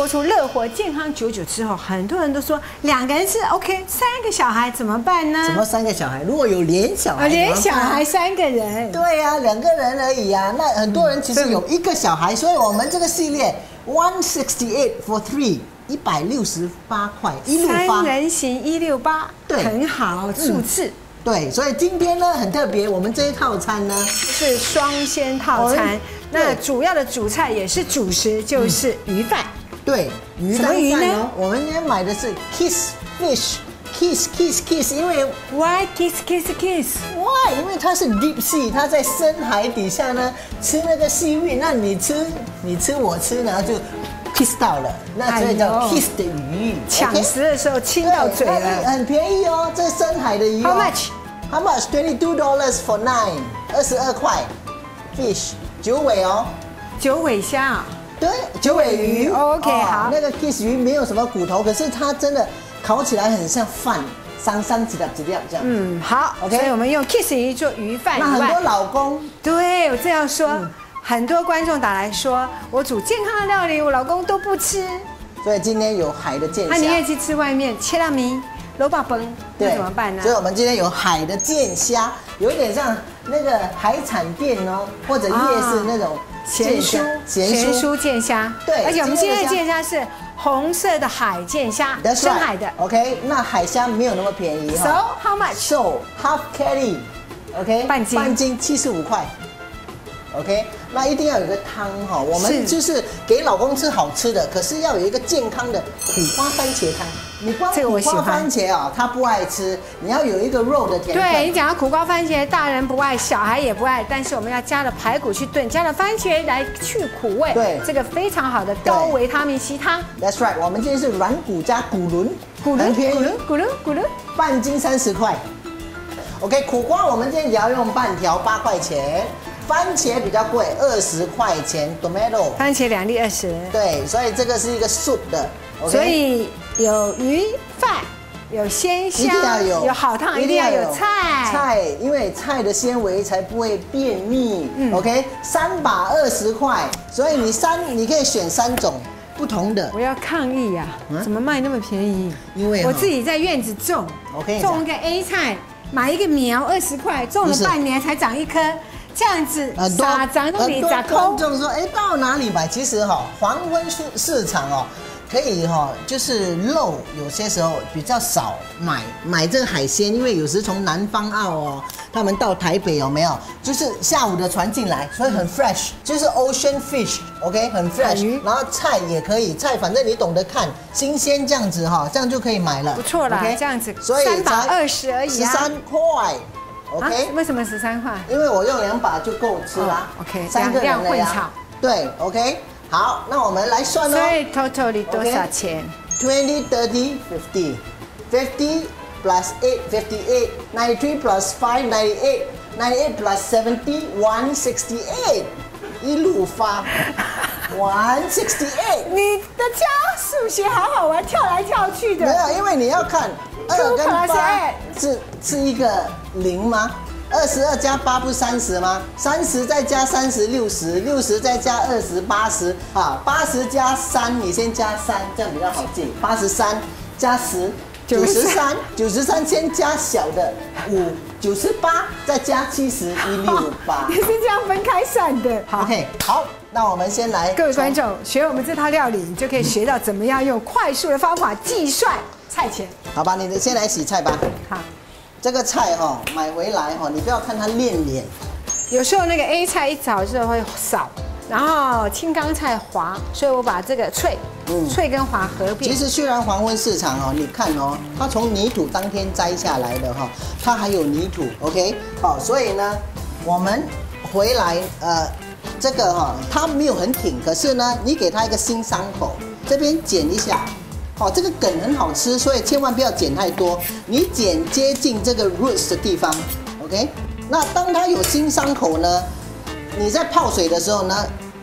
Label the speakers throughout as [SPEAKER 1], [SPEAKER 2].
[SPEAKER 1] 们播出乐活健康九九之后，很多人都说两个人是 OK，三个小孩怎么办呢？
[SPEAKER 2] 怎么三个小孩？如果有连小孩，
[SPEAKER 1] 啊，连小孩三个人，
[SPEAKER 2] 对呀、两个人而已啊。那很多人其实有一个小孩，所以我们这个系列 one sixty eight for three 一百六十八块
[SPEAKER 1] 三。人行一六八，
[SPEAKER 2] 对
[SPEAKER 1] 很好，数次
[SPEAKER 2] 对，所以今天呢很特别，我们这一套餐呢，
[SPEAKER 1] 是双鲜套餐
[SPEAKER 2] 哦。
[SPEAKER 1] 那主要的主菜也是主食，就是鱼饭。
[SPEAKER 2] 对鱼
[SPEAKER 1] 什么鱼呢
[SPEAKER 2] 哦，我们今天买的是 kiss fish。kiss kiss kiss，因为
[SPEAKER 1] why kiss kiss
[SPEAKER 2] kiss？Why？，因为它是 deep sea，它在深海底下呢，吃那个细鱼，那你吃你吃我吃，然后就 kiss 到了，那所以叫 kiss 的鱼。
[SPEAKER 1] 抢？食的时候亲到嘴
[SPEAKER 2] 对那
[SPEAKER 1] 了。
[SPEAKER 2] 很便宜哦，这深海的鱼、哦。
[SPEAKER 1] How
[SPEAKER 2] much？How much? Twenty two dollars for nine，二十二块。Fish 九尾哦，
[SPEAKER 1] 九尾虾啊，
[SPEAKER 2] 对，九尾鱼。
[SPEAKER 1] OK，好。
[SPEAKER 2] 那个 kiss 鱼没有什么骨头，可是它真的烤起来很像饭，三三几的几粒这样。嗯，
[SPEAKER 1] 嗯，好
[SPEAKER 2] OK
[SPEAKER 1] 所以我们用 kiss 鱼做鱼饭
[SPEAKER 2] 那很多，老公。
[SPEAKER 1] 对我这样说，很多观众打来说，我煮健康的料理，我老公都不吃，
[SPEAKER 2] 所以今天有海的剑虾，
[SPEAKER 1] 他宁愿去吃外面切拉米、萝卜崩，那怎么办呢？
[SPEAKER 2] 所？以我们今天有海的剑虾，有点像那个海产店哦，或者夜市那种
[SPEAKER 1] 咸酥咸酥剑虾，
[SPEAKER 2] 对
[SPEAKER 1] 而且我们现在的剑虾是红色的海剑虾深海的。
[SPEAKER 2] OK，那海虾没有那么便宜
[SPEAKER 1] So。how
[SPEAKER 2] much？So half carry。OK，
[SPEAKER 1] 半斤
[SPEAKER 2] 半斤七十五块。OK，那一定要有一个汤哈，我们就是给老公吃好吃的，可是要有一个健康的苦瓜番茄汤。你光苦瓜番茄啊，他不爱吃，你要有一个肉的甜分。
[SPEAKER 1] 对你讲到苦瓜番茄，大人不爱，小孩也不爱，但是我们要加了排骨去炖，加了番茄来去苦味，
[SPEAKER 2] 对。
[SPEAKER 1] 这个非常好的高维他命 C 汤
[SPEAKER 2] ，That's right，我们今天是软骨加骨轮，
[SPEAKER 1] 咕噜
[SPEAKER 2] 很便宜。
[SPEAKER 1] 咕噜，咕噜咕噜，
[SPEAKER 2] 半斤三十块。OK，苦瓜我们今天也要用半条八块钱，番茄比较贵，二十块钱，tomato。
[SPEAKER 1] 番茄两粒二十，
[SPEAKER 2] 对，所以这个是一个 soup 的，OK？
[SPEAKER 1] 所以有鱼饭，有鲜
[SPEAKER 2] 一定要，有
[SPEAKER 1] 有好汤，一定要有菜，
[SPEAKER 2] 菜，因为菜的纤维才不会便秘。
[SPEAKER 1] 嗯
[SPEAKER 2] OK，三把二十块，所以你三你可以选三种不同的
[SPEAKER 1] 我。要抗议呀、
[SPEAKER 2] 嗯
[SPEAKER 1] 怎么卖那么便宜？
[SPEAKER 2] 因为哈
[SPEAKER 1] 我自己在院子种，
[SPEAKER 2] 我跟你讲
[SPEAKER 1] 种一个 A 菜，买一个苗二十块，种了半年才长一颗，这样子
[SPEAKER 2] 很多很多
[SPEAKER 1] 咋抠
[SPEAKER 2] 观？众说，哎，到哪里买？其实哈、黄昏市市场哦，可以哈、就是肉有些时候比较少买买这个海鲜，因为有时从南方澳哦，他们到台北有没有？就是下午的船进来，所以很 fresh，就是 ocean fish，OK，、很 fresh。然后菜也可以，菜反正你懂得看，新鲜这样子哈、这样就可以买了。
[SPEAKER 1] 不错啦
[SPEAKER 2] OK？
[SPEAKER 1] 这样子
[SPEAKER 2] 所以才
[SPEAKER 1] 二十而已啊
[SPEAKER 2] 十三块，OK。
[SPEAKER 1] 啊？为什么十三块？
[SPEAKER 2] 因为我用两把就够吃啦、
[SPEAKER 1] 哦，OK，
[SPEAKER 2] 三个人
[SPEAKER 1] 两
[SPEAKER 2] 了呀
[SPEAKER 1] 量混炒。
[SPEAKER 2] 对，OK，好，那我们来算哦
[SPEAKER 1] 所以 totally 多少钱
[SPEAKER 2] ？，twenty, thirty, fifty, fifty plus eight, fifty-eight, ninety-three plus five, ninety-eight, ninety-eight plus seventy, one sixty-eight，一路发，one sixty-eight。
[SPEAKER 1] 你的家数学好好玩，跳来跳去的。
[SPEAKER 2] 没有，因为你要看二跟八
[SPEAKER 1] eight
[SPEAKER 2] 是是一个零吗？二十二加八不是三十吗？三十再加三十六十，六十再加二十八十啊，八十加三，你先加三，这样比较好记。八十三加十，九十三，九十三先加小的五，九十八再加七十，一六八
[SPEAKER 1] 你。是这样分开算的。好
[SPEAKER 2] OK，好，那我们先来
[SPEAKER 1] 各位观众，学我们这套料理，你就可以学到怎么样用快速的方法计算菜钱。
[SPEAKER 2] 好吧，你先来洗菜吧。
[SPEAKER 1] 好，
[SPEAKER 2] 这个菜哈、买回来哈、你不要看它练脸。
[SPEAKER 1] 有时候那个 A 菜一炒之后会少，然后青冈菜滑，所以我把这个脆、
[SPEAKER 2] 嗯
[SPEAKER 1] 脆跟滑合并。
[SPEAKER 2] 其实虽然黄昏市场哦，你看哦，它从泥土当天摘下来的哈、它还有泥土，OK，好，所以呢，我们回来呃，这个哈、它没有很挺，可是呢，你给它一个新伤口，这边剪一下，哦，这个梗很好吃，所以千万不要剪太多，你剪接近这个 roots 的地方，OK，那当它有新伤口呢，你在泡水的时候呢，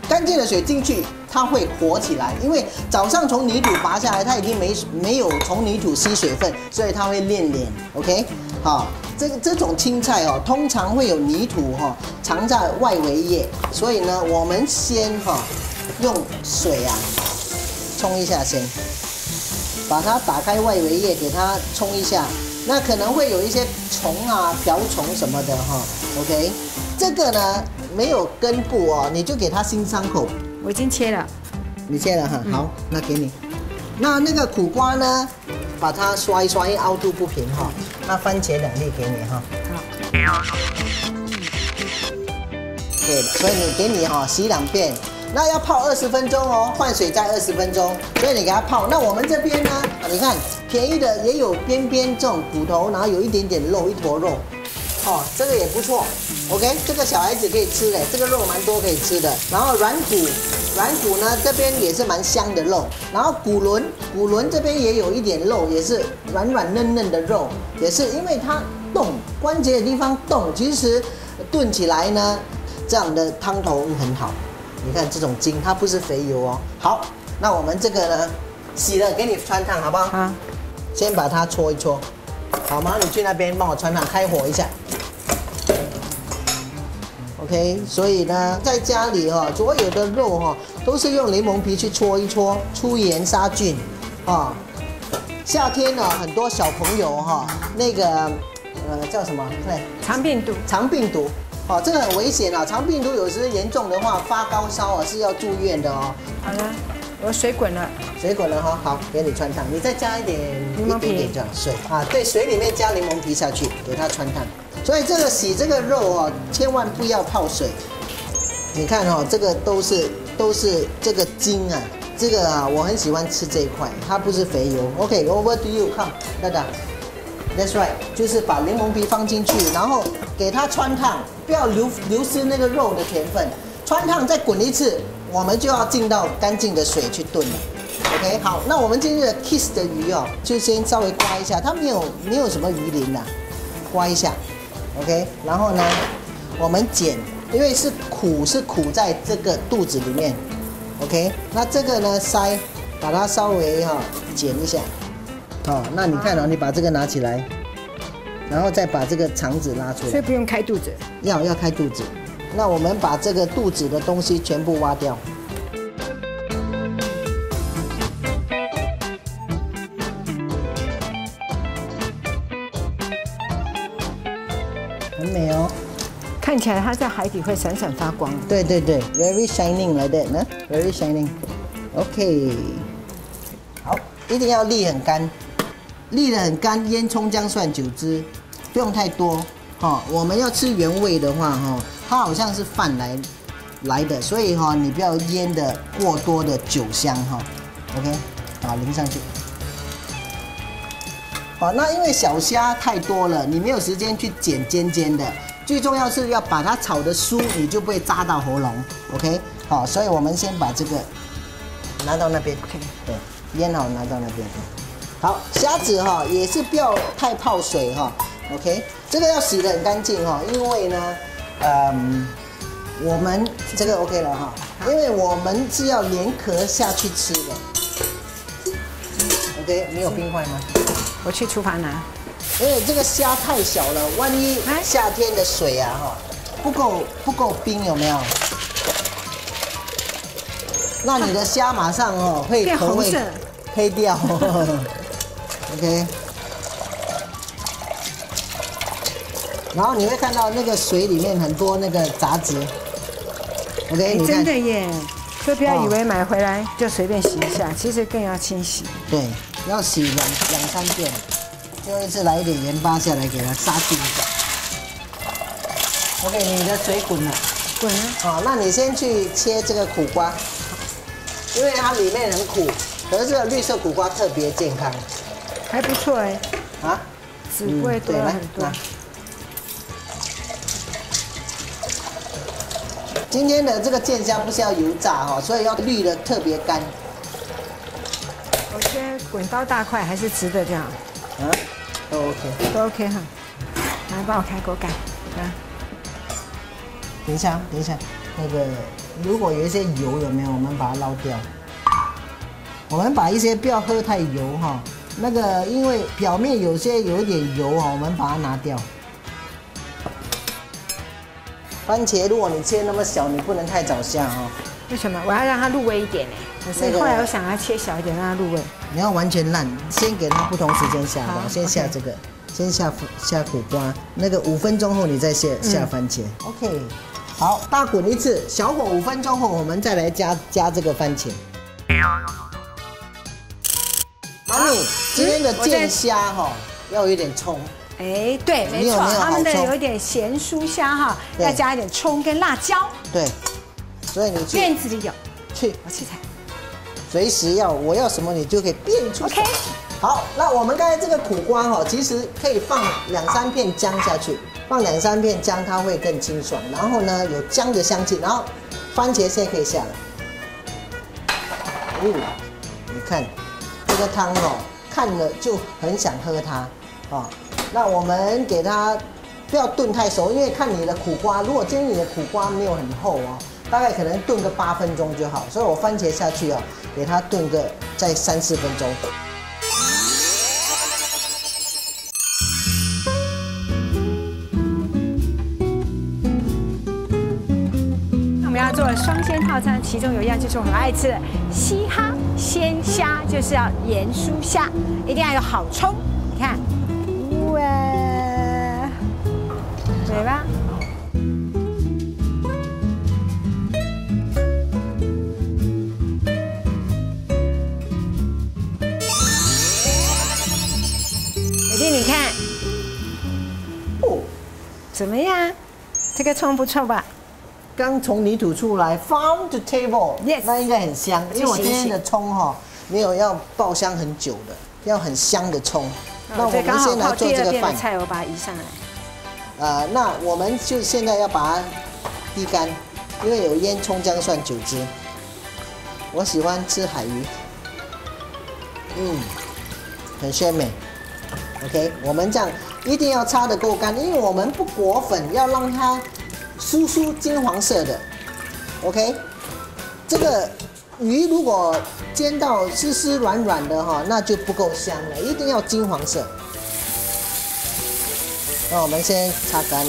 [SPEAKER 2] 干净的水进去，它会活起来。因为早上从泥土拔下来，它已经没没有从泥土吸水分，所以它会练脸。OK，好，这个这种青菜哦，通常会有泥土哈、藏在外围叶，所以呢，我们先哈、用水啊冲一下先，把它打开外围页，给它冲一下。那可能会有一些虫啊、瓢虫什么的哈。OK，这个呢没有根部哦，你就给它新伤口。
[SPEAKER 1] 我已经切了，
[SPEAKER 2] 你切了哈，好，那给你。那那个苦瓜呢，把它刷一刷，因为凹凸不平哈。那番茄两粒给你哈。
[SPEAKER 1] 好，
[SPEAKER 2] 对，所以你给你哈洗两遍，那要泡二十分钟哦，换水再二十分钟，所以你给它泡。那我们这边呢，你看便宜的也有边边这种骨头，然后有一点点肉，一坨肉，哦，这个也不错。OK，这个小孩子可以吃的，这个肉蛮多可以吃的。然后软骨，软骨呢这边也是蛮香的肉。然后骨轮，骨轮这边也有一点肉，也是软软嫩嫩的肉，也是因为它动关节的地方动，其实炖起来呢。这样的汤头很好，你看这种筋，它不是肥油哦。好，那我们这个呢，洗了给你穿烫，好不好？
[SPEAKER 1] 好，
[SPEAKER 2] 先把它搓一搓，好吗？你去那边帮我穿烫，开火一下。OK，所以呢，在家里哈，所有的肉哈，都是用柠檬皮去搓一搓，出盐杀菌啊。夏天呢，很多小朋友哈，那个呃叫什么？对，
[SPEAKER 1] 肠病毒，
[SPEAKER 2] 肠病毒。哦，这个很危险啊！肠病毒有时严重的话，发高烧啊，是要住院的哦。
[SPEAKER 1] 好了，我水滚了，
[SPEAKER 2] 水滚了哈，好，给你穿烫。你再加一点
[SPEAKER 1] 柠檬皮，
[SPEAKER 2] 这样水啊，对，水里面加柠檬皮下去，给它穿烫。所以这个洗这个肉哦，千万不要泡水。你看哦，这个都是都是这个筋啊，这个啊，我很喜欢吃这一块，它不是肥油。OK，over to you，come，大家。That's right，就是把柠檬皮放进去，然后给它穿烫，不要流流失那个肉的甜分。穿烫再滚一次，我们就要进到干净的水去炖了。OK，好，那我们今天的 Kiss 的鱼哦，就先稍微刮一下，它没有没有什么鱼鳞呐，刮一下。OK，然后呢，我们剪，因为是苦是苦在这个肚子里面。OK，那这个呢腮，把它稍微哈剪一下。哦，那你看哦，你把这个拿起来，然后再把这个肠子拉出来。
[SPEAKER 1] 所以不用开肚子。
[SPEAKER 2] 要要开肚子。那我们把这个肚子的东西全部挖掉。很美哦，
[SPEAKER 1] 看起来它在海底会闪闪发光。
[SPEAKER 2] 对对对，very shining like that 呢，very shining。OK，好，一定要沥很干。沥得很干，腌葱姜蒜酒汁，不用太多，哈。我们要吃原味的话，哈，它好像是饭来来的，所以哈，你不要腌的过多的酒香，哈。OK，好，淋上去。好，那因为小虾太多了，你没有时间去剪尖尖的，最重要是要把它炒的酥，你就不会扎到喉咙。OK，好，所以我们先把这个拿到那边，OK，对，腌好拿到那边。好，虾子哈也是不要太泡水哈，OK，这个要洗的很干净哈，因为呢，嗯，我们这个 OK 了哈，因为我们是要连壳下去吃的，OK，你有冰块吗？
[SPEAKER 1] 我去厨房拿，
[SPEAKER 2] 因为这个虾太小了，万一夏天的水啊哈不够不够冰有没有？那你的虾马上哦会
[SPEAKER 1] 变红色
[SPEAKER 2] 黑掉。OK，然后你会看到那个水里面很多那个杂质。OK，你
[SPEAKER 1] 真的耶，就不要以为买回来就随便洗一下，其实更要清洗。
[SPEAKER 2] 对，要洗两两三遍，最后一次来一点盐巴下来给它杀菌一下。OK，你的水滚了，
[SPEAKER 1] 滚了。
[SPEAKER 2] 好，那你先去切这个苦瓜，因为它里面很苦，可是这个绿色苦瓜特别健康。
[SPEAKER 1] 还不错哎，啊，只会多了很多。
[SPEAKER 2] 今天的这个剑虾不是要油炸哈，所以要滤的特别干。
[SPEAKER 1] 我先滚刀大块还是直的这样？啊，
[SPEAKER 2] 都 OK，
[SPEAKER 1] 都 OK 哈。来帮我开锅盖，来。
[SPEAKER 2] 等一下，等一下，那个如果有一些油有没有？我们把它捞掉。我们把一些不要喝太油哈。那个，因为表面有些有一点油哈，我们把它拿掉。番茄，如果你切那么小，你不能太早下哈。
[SPEAKER 1] 为什么？我要让它入味一点呢。所以后来我想要切小一点，让它入味。
[SPEAKER 2] 你要完全烂，先给它不同时间下
[SPEAKER 1] 好
[SPEAKER 2] 吧，先下这个，先下下苦瓜，那个五分钟后你再下
[SPEAKER 1] 嗯
[SPEAKER 2] 下番茄。OK，好，大滚一次，小火五分钟后我们再来加加这个番茄。妈咪，今天的
[SPEAKER 1] 我在
[SPEAKER 2] 煎虾哈要有一点葱，
[SPEAKER 1] 哎，对，没错，他们的有一点咸酥虾哈，
[SPEAKER 2] 对
[SPEAKER 1] 要加一点葱跟辣椒。
[SPEAKER 2] 对，所以你去
[SPEAKER 1] 院子里有，
[SPEAKER 2] 去
[SPEAKER 1] 我去采。
[SPEAKER 2] 随时要我要什么你就可以变出。
[SPEAKER 1] OK，
[SPEAKER 2] 好，那我们刚才这个苦瓜哈，其实可以放两三片姜下去，放两三片姜它会更清爽。然后呢，有姜的香气，然后番茄现在可以下来。哦，你看这个汤哦，看了就很想喝它哦。那我们给它不要炖太熟，因为看你的苦瓜，如果今天你的苦瓜没有很厚哦，大概可能炖个八分钟就好。所以我番茄下去哦，给它炖个在三四分钟。
[SPEAKER 1] 我们要做双鲜套餐，其中有一样就是我很爱吃的嘻哈虾，就是要盐酥虾，一定要有好葱。你看，哇，对吧？美丽，你看
[SPEAKER 2] 哦，
[SPEAKER 1] 怎么样？这个葱不错吧？
[SPEAKER 2] 刚从泥土出来，farm to
[SPEAKER 1] table，Yes
[SPEAKER 2] 那应该很香，因为我今天的葱哈、没有要爆香很久的，要很香的葱。那我们先来做这个饭，
[SPEAKER 1] 菜，我把它移上来。
[SPEAKER 2] 呃，那我们就现在要把它滴干，因为有腌葱姜蒜酒汁。我喜欢吃海鱼，嗯，很鲜美。OK，我们这样一定要擦得够干，因为我们不裹粉，要让它酥酥金黄色的。OK，这个鱼如果煎到湿湿软软的哈，那就不够香了，一定要金黄色。那我们先擦干。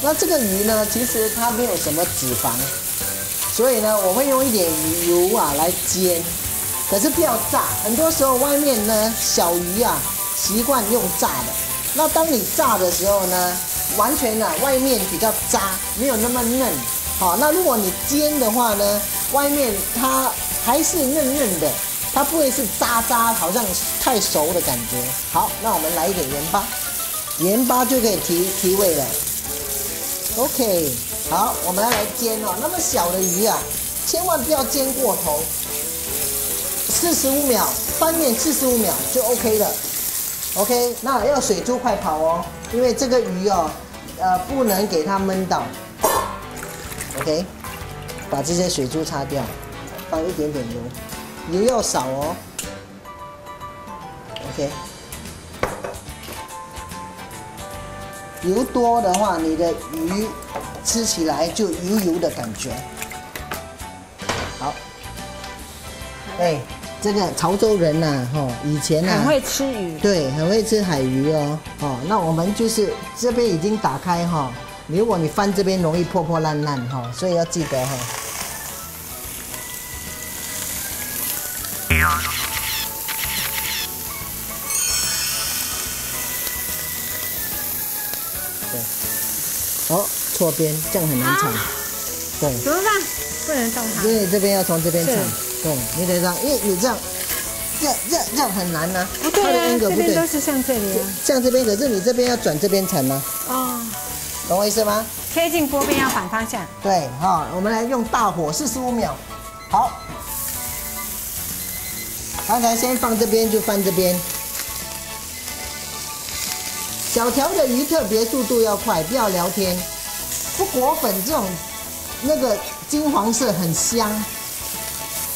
[SPEAKER 2] 那这个鱼呢，其实它没有什么脂肪，所以呢，我会用一点油啊来煎，可是不要炸。很多时候外面呢小鱼啊习惯用炸的，那当你炸的时候呢，完全啊外面比较渣，没有那么嫩。好，那如果你煎的话呢，外面它还是嫩嫩的，它不会是渣渣，好像太熟的感觉。好，那我们来一点盐巴。盐巴就可以提提味了。OK，好，我们要来煎哦。那么小的鱼啊，千万不要煎过头，四十五秒，翻面四十五秒就 OK 了。OK，那要水珠快跑哦，因为这个鱼哦，呃，不能给它闷到。OK，把这些水珠擦掉，放一点点油，油要少哦。OK。油多的话，你的鱼吃起来就油油的感觉。好，哎，这个潮州人呐、哈、以前呐、
[SPEAKER 1] 很会吃鱼，
[SPEAKER 2] 对，很会吃海鱼哦。哦，那我们就是这边已经打开哈、如果你翻这边容易破破烂烂哈、所以要记得哈、对，哦，错边，这样很难铲。
[SPEAKER 1] 啊
[SPEAKER 2] 对，
[SPEAKER 1] 怎么办？不能动它。
[SPEAKER 2] 因为这边要从这边铲
[SPEAKER 1] 是，
[SPEAKER 2] 对，你得这样，因为你这样，这样这样这样很难呢、
[SPEAKER 1] 不，对
[SPEAKER 2] 它的
[SPEAKER 1] 啊
[SPEAKER 2] 不对，
[SPEAKER 1] 边都是像这里啊。
[SPEAKER 2] 像这边，可是你这边要转这边铲吗、
[SPEAKER 1] 哦，
[SPEAKER 2] 懂我意思吗？
[SPEAKER 1] 贴近锅边要反方向。
[SPEAKER 2] 对，哈、我们来用大火四十五秒，好。刚才先放这边就放这边，小条的鱼特别速度要快，不要聊天，不裹粉这种那个金黄色很香，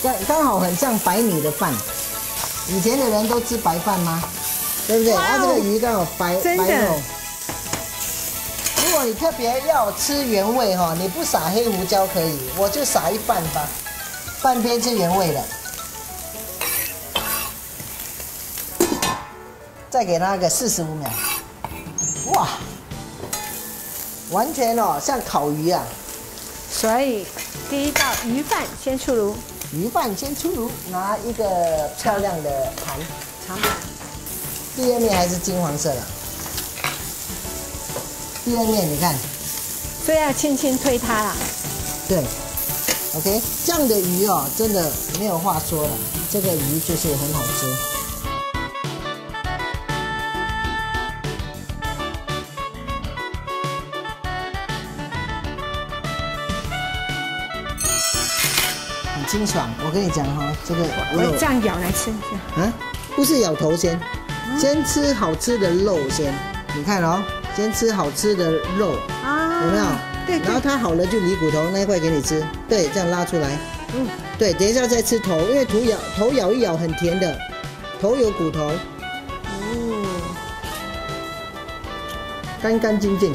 [SPEAKER 2] 刚刚好很像白米的饭。以前的人都吃白饭吗？对不对？
[SPEAKER 1] 哇哦
[SPEAKER 2] 啊，这个鱼刚好白白肉。如果你特别要吃原味哈，你不撒黑胡椒可以，我就撒一半吧，半边是原味的。再给它个四十五秒，哇，完全哦像烤鱼啊！
[SPEAKER 1] 所以第一道鱼饭先出炉，
[SPEAKER 2] 鱼饭先出炉，拿一个漂亮的盘，
[SPEAKER 1] 长盘。
[SPEAKER 2] 第二面还是金黄色的。第二面你看，
[SPEAKER 1] 所以要轻轻推它啦。
[SPEAKER 2] 对，OK，这样的鱼哦，真的没有话说了，这个鱼就是很好吃。清爽，我跟你讲哈、这个
[SPEAKER 1] 我这样咬来吃，一下
[SPEAKER 2] 啊，不是咬头先，先吃好吃的肉先。你看哦，先吃好吃的肉，
[SPEAKER 1] 啊
[SPEAKER 2] 有没有？
[SPEAKER 1] 对
[SPEAKER 2] 然后它好了就离骨头那一块给你吃，对，这样拉出来。
[SPEAKER 1] 嗯，
[SPEAKER 2] 对，等一下再吃头，因为头咬头咬一咬很甜的，头有骨头，
[SPEAKER 1] 嗯，
[SPEAKER 2] 干干净净。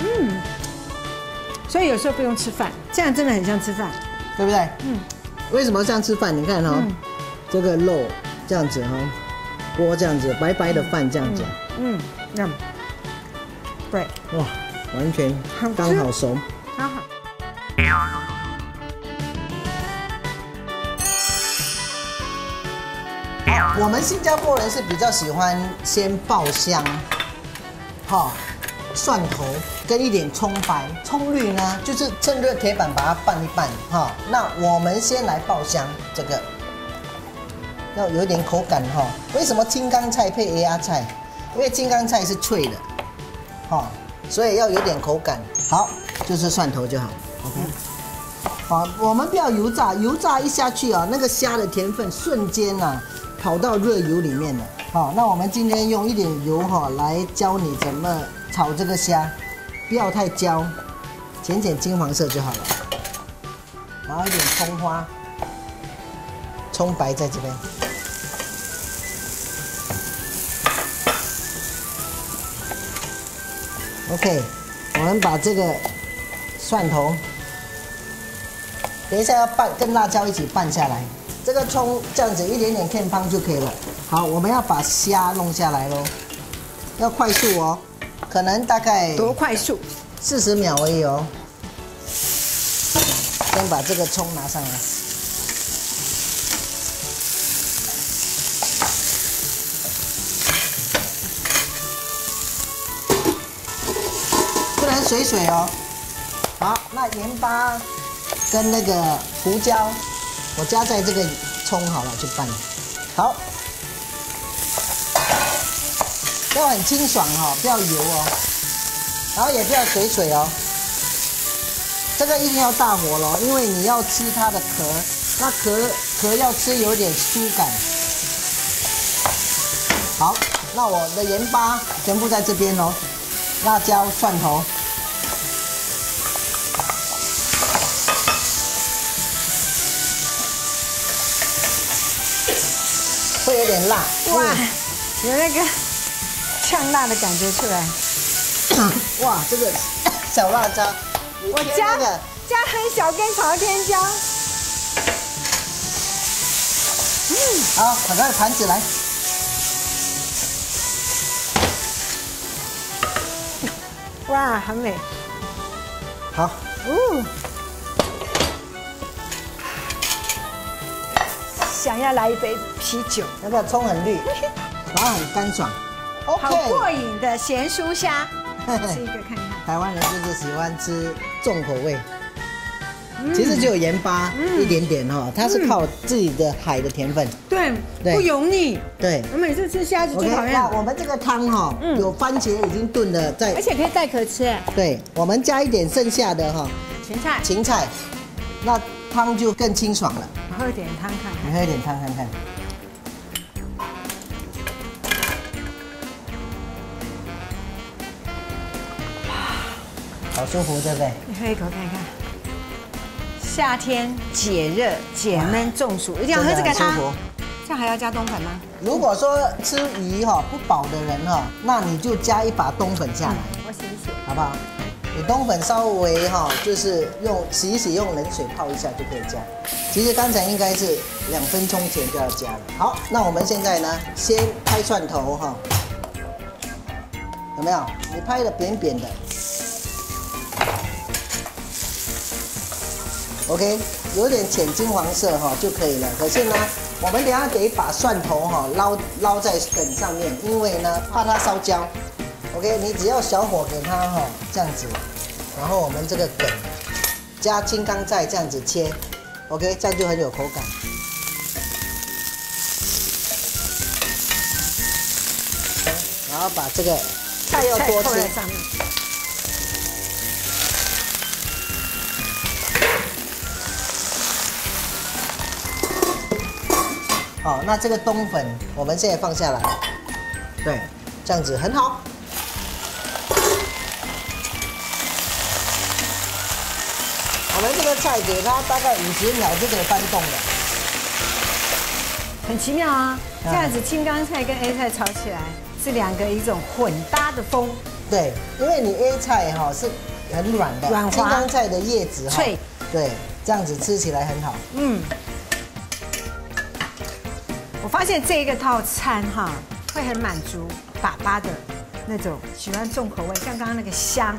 [SPEAKER 1] 嗯所以有时候不用吃饭，这样真的很像吃饭。
[SPEAKER 2] 对不对？
[SPEAKER 1] 嗯，
[SPEAKER 2] 为什么这样吃饭？你看哈、
[SPEAKER 1] 嗯
[SPEAKER 2] 这个肉这样子哈、锅这样子，白白的饭这样子，
[SPEAKER 1] 嗯，那对，
[SPEAKER 2] 哇，完全刚好熟。
[SPEAKER 1] 好好。
[SPEAKER 2] 我们新加坡人是比较喜欢先爆香，哈、蒜头跟一点葱白，葱绿呢就是趁热铁板把它拌一拌，哈、那我们先来爆香这个，要有点口感哈、为什么金刚菜配 A R 菜？因为金刚菜是脆的，哈、所以要有点口感。好，就是蒜头就好，OK。好，我们不要油炸，油炸一下去啊，那个虾的甜分瞬间啊跑到热油里面了。好，那我们今天用一点油哈、来教你怎么炒这个虾，不要太焦，浅浅金黄色就好了。然后一点葱花，葱白在这边。OK，我们把这个蒜头等一下要拌，跟辣椒一起拌下来。这个葱这样子一点点片芳就可以了。好，我们要把虾弄下来喽，要快速哦，可能大概
[SPEAKER 1] 多快速！
[SPEAKER 2] 四十秒而已哦。先把这个葱拿上来。不能水水哦。好，那盐巴跟那个胡椒，我加在这个葱好了就拌。好，要很清爽哦，不要油哦，然后也不要水水哦。这个一定要大火咯，因为你要吃它的壳，那壳壳要吃有点酥感。好，那我的盐巴全部在这边哦，辣椒、蒜头。会有点辣，
[SPEAKER 1] 哇
[SPEAKER 2] 嗯，
[SPEAKER 1] 有那个呛辣的感觉出来。
[SPEAKER 2] 哇，这个小辣椒，
[SPEAKER 1] 我加
[SPEAKER 2] 的
[SPEAKER 1] 加很小根朝天椒，
[SPEAKER 2] 好，把那个盘子来。
[SPEAKER 1] 哇，很美。
[SPEAKER 2] 好，
[SPEAKER 1] 哦，想要来一杯啤酒，
[SPEAKER 2] 那个葱很绿，然后很干爽。
[SPEAKER 1] 好过瘾的咸酥虾，吃一个看看。
[SPEAKER 2] 台湾人就是喜欢吃重口味，其实就有盐巴一点点哈，它是靠自己的海的甜分。
[SPEAKER 1] 对，不油腻。
[SPEAKER 2] 对
[SPEAKER 1] 我每次吃虾子就讨
[SPEAKER 2] 厌我
[SPEAKER 1] 厌，
[SPEAKER 2] 们这个汤哈，
[SPEAKER 1] 嗯
[SPEAKER 2] 有番茄已经炖了，在
[SPEAKER 1] 而且可以带壳吃。
[SPEAKER 2] 对，我们加一点剩下的哈
[SPEAKER 1] 芹菜，
[SPEAKER 2] 芹菜，那汤就更清爽了。
[SPEAKER 1] 喝点汤看看。
[SPEAKER 2] 你喝一点汤看看。好舒服，对不对？
[SPEAKER 1] 你喝一口看看。夏天解热、解闷、中暑，一定要喝这个汤。这样还要加冬粉吗？
[SPEAKER 2] 如果说吃鱼哈不饱的人哈，那你就加一把冬粉下来，
[SPEAKER 1] 我洗一洗。
[SPEAKER 2] 好不好？你冬粉稍微哈，就是用洗一洗，用冷水泡一下就可以加。其实刚才应该是两分钟前就要加了。好，那我们现在呢，先拍蒜头哈，有没有？你拍的扁扁的，OK。有点浅金黄色哈就可以了。可是呢，我们等下得把蒜头哈捞捞在梗上面，因为呢怕它烧焦。OK，你只要小火给它哈这样子，然后我们这个梗加金刚菜这样子切，OK，这样就很有口感。然后把这个菜要多吃。好，那这个冬粉我们现在放下来，对，这样子很好。我们这个菜给它大概五十秒就可以翻动了，
[SPEAKER 1] 很奇妙啊！这样子青冈菜跟 A 菜炒起来是两个一种混搭的风。
[SPEAKER 2] 对，因为你 A 菜哈是很软的，
[SPEAKER 1] 软。
[SPEAKER 2] 青冈菜的叶子
[SPEAKER 1] 脆，
[SPEAKER 2] 对，这样子吃起来很好。嗯。
[SPEAKER 1] 我发现这一个套餐哈会很满足爸爸的那种喜欢重口味，像刚刚那个香。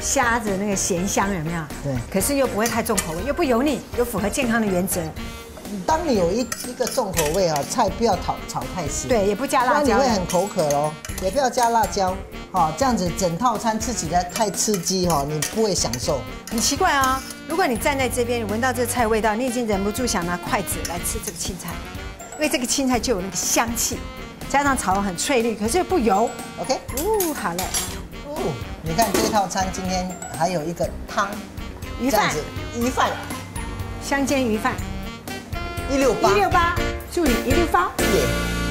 [SPEAKER 1] 虾子那个咸香有没有？
[SPEAKER 2] 对，
[SPEAKER 1] 可是又不会太重口味，又不油腻，又符合健康的原则。
[SPEAKER 2] 当你有一一个重口味啊，菜不要炒炒太咸。
[SPEAKER 1] 对，也不加辣椒，
[SPEAKER 2] 你会很口渴喽。也不要加辣椒，哈，这样子整套餐吃起来太刺激哈，你不会享受。
[SPEAKER 1] 很奇怪啊，如果你站在这边，闻到这菜味道，你已经忍不住想拿筷子来吃这个青菜，因为这个青菜就有那个香气，加上炒很翠绿，可是又不油。
[SPEAKER 2] OK，
[SPEAKER 1] 哦，好了。
[SPEAKER 2] 你看这套餐今天还有一个汤，
[SPEAKER 1] 鱼饭，
[SPEAKER 2] 鱼饭，
[SPEAKER 1] 香煎鱼饭，
[SPEAKER 2] 一六八，
[SPEAKER 1] 一六八，祝你一路发，
[SPEAKER 2] 耶。